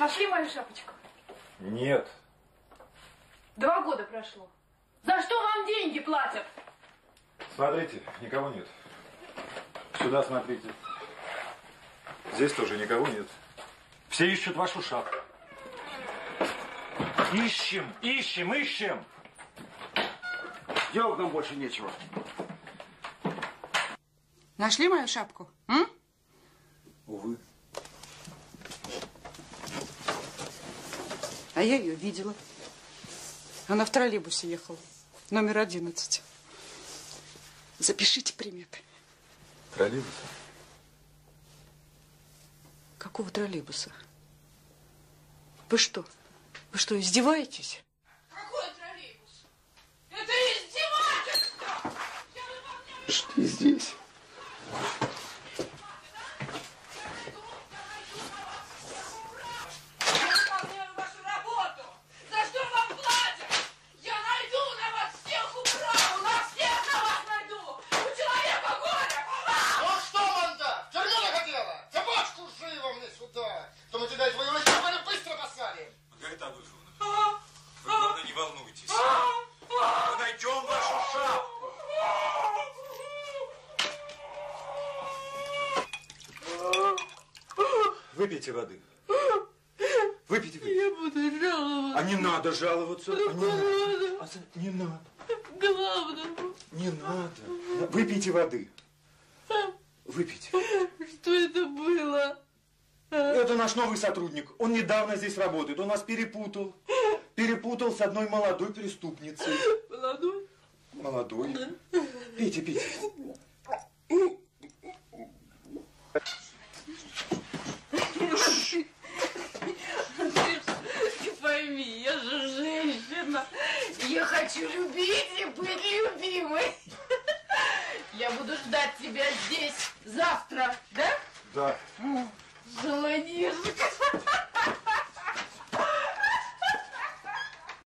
Нашли мою шапочку? Нет. Два года прошло. За что вам деньги платят? Смотрите, никого нет. Сюда смотрите. Здесь тоже никого нет. Все ищут вашу шапку. Ищем, ищем, ищем. Делать нам больше нечего. Нашли мою шапку? М? А я ее видела. Она в троллейбусе ехала. Номер 11. Запишите приметы. Троллейбус? Какого троллейбуса? Вы что? Вы что, издеваетесь? Какой троллейбус? Это издевательство! Шли здесь. Выпейте воды. Выпейте, выпейте. Я буду жаловаться А не надо жаловаться. А не надо. А не надо. главному. Не надо. Выпейте воды. Выпейте. Что это было? Это наш новый сотрудник. Он недавно здесь работает. Он нас перепутал. Перепутал с одной молодой преступницей. Молодой? Молодой. Пейте, пейте. Хочу любить и быть любимой. Я буду ждать тебя здесь завтра, да? Да. Солонишка.